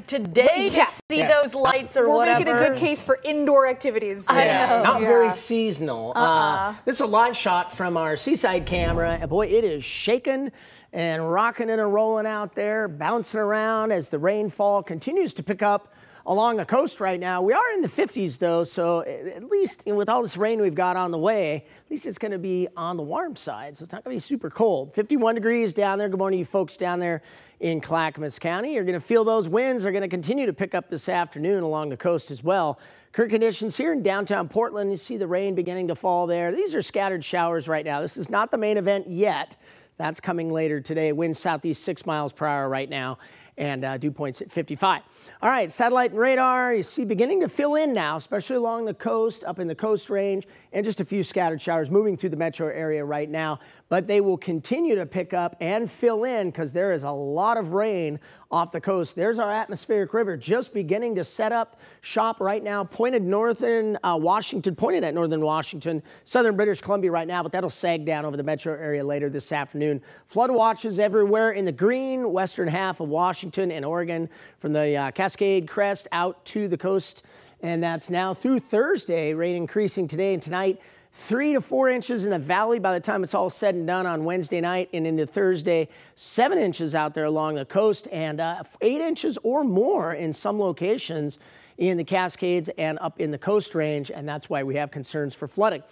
today Yeah. to see Yeah. those lights or We're whatever. making a good case for indoor activities. I today. know. Not Yeah. very seasonal. Uh, this is a live shot from our seaside camera. And boy, it is shaking and rocking and rolling out there, bouncing around as the rainfall continues to pick up along the coast right now. We are in the 50s though, so at least with all this rain we've got on the way, at least it's going to be on the warm side, so it's not going to be super cold. 51 degrees down there. Good morning, you folks down there in Clackamas County. You're going to feel those winds are going to continue to pick up this afternoon along the coast as well. Current conditions here in downtown Portland, you see the rain beginning to fall there. These are scattered showers right now. This is not the main event yet. That's coming later today. Wind southeast six miles per hour right now, and uh, dew points at 55. All right, satellite and radar, you see beginning to fill in now, especially along the coast, up in the coast range, and just a few scattered showers moving through the metro area right now. But they will continue to pick up and fill in because there is a lot of rain off the coast. There's our atmospheric river just beginning to set up shop right now, pointed northern uh, Washington, pointed at northern Washington, southern British Columbia right now, but that'll sag down over the metro area later this afternoon. Flood watches everywhere in the green, western half of Washington and Oregon from the uh, Cascade Crest out to the coast. And that's now through Thursday, rain increasing today and tonight three to four inches in the valley by the time it's all said and done on Wednesday night and into Thursday. Seven inches out there along the coast and uh, eight inches or more in some locations in the Cascades and up in the coast range. And that's why we have concerns for flooding.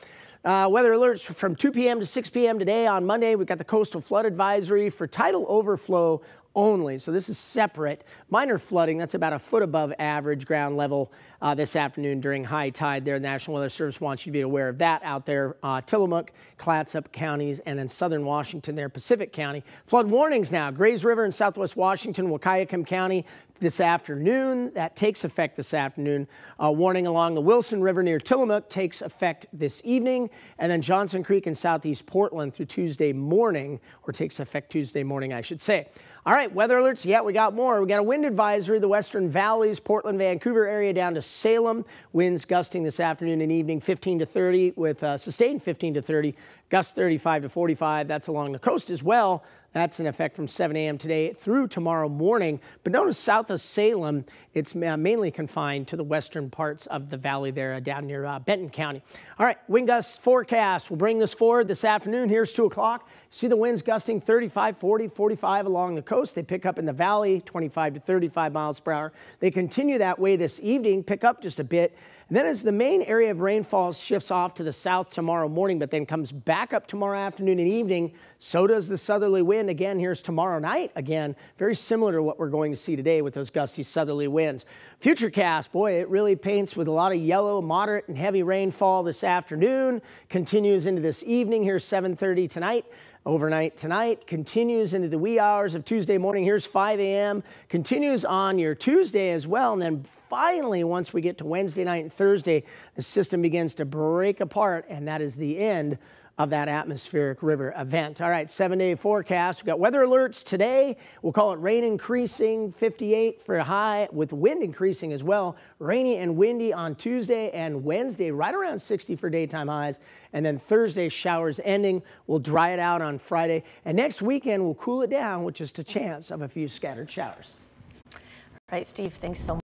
Uh, weather alerts from 2 p.m. to 6 p.m. today on Monday. We've got the coastal flood advisory for tidal overflow only. So this is separate. Minor flooding, that's about a foot above average ground level uh, this afternoon during high tide there. The National Weather Service wants you to be aware of that out there. Uh, Tillamook, Clatsop counties, and then southern Washington there, Pacific County. Flood warnings now. Grays River in southwest Washington, Wahkiakum County this afternoon. That takes effect this afternoon. Warning along the Wilson River near Tillamook takes effect this evening. And then Johnson Creek in southeast Portland through Tuesday morning, or takes effect Tuesday morning, I should say. All right, weather alerts. Yeah, we got more. We got a wind advisory, the western valleys, Portland, Vancouver area down to Salem. Winds gusting this afternoon and evening 15 to 30 with uh, sustained 15 to 30, gusts 35 to 45. That's along the coast as well. That's in effect from 7 a.m. today through tomorrow morning. But notice south of Salem, it's mainly confined to the western parts of the valley there uh, down near uh, Benton County. All right, wind gusts forecast. We'll bring this forward this afternoon. Here's 2 o'clock. See the winds gusting 35, 40, 45 along the coast. They pick up in the valley 25 to 35 miles per hour. They continue that way this evening, pick up just a bit. And then as the main area of rainfall shifts off to the south tomorrow morning, but then comes back up tomorrow afternoon and evening, so does the southerly wind. Again, here's tomorrow night. Again, very similar to what we're going to see today with those gusty southerly winds. Futurecast, boy, it really paints with a lot of yellow, moderate and heavy rainfall this afternoon. Continues into this evening here, 7:30 tonight overnight tonight, continues into the wee hours of Tuesday morning. Here's 5 a.m., continues on your Tuesday as well. And then finally, once we get to Wednesday night and Thursday, the system begins to break apart, and that is the end of that atmospheric river event. All right, seven day forecast. We've got weather alerts today. We'll call it rain increasing, 58 for high, with wind increasing as well. Rainy and windy on Tuesday and Wednesday, right around 60 for daytime highs. And then Thursday, showers ending. We'll dry it out on Friday. And next weekend, we'll cool it down with just a chance of a few scattered showers. All right, Steve, thanks so much.